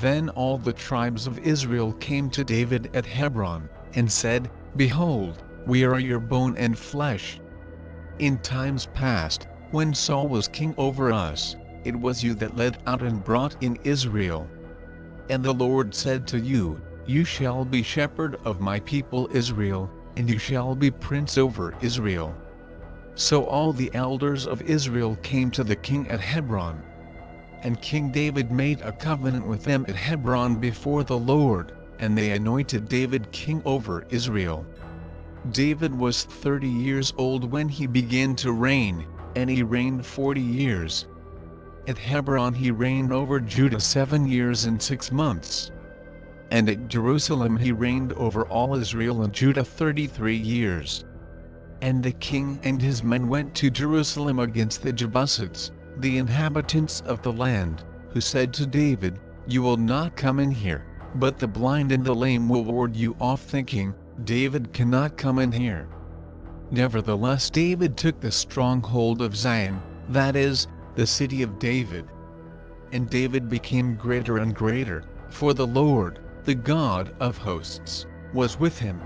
Then all the tribes of Israel came to David at Hebron, and said, Behold, we are your bone and flesh. In times past, when Saul was king over us, it was you that led out and brought in Israel. And the Lord said to you, You shall be shepherd of my people Israel, and you shall be prince over Israel. So all the elders of Israel came to the king at Hebron. And King David made a covenant with them at Hebron before the Lord, and they anointed David king over Israel. David was 30 years old when he began to reign, and he reigned 40 years. At Hebron he reigned over Judah seven years and six months. And at Jerusalem he reigned over all Israel and Judah 33 years. And the king and his men went to Jerusalem against the Jebusites, the inhabitants of the land, who said to David, You will not come in here, but the blind and the lame will ward you off thinking, David cannot come in here. Nevertheless David took the stronghold of Zion, that is, the city of David. And David became greater and greater, for the Lord, the God of hosts, was with him.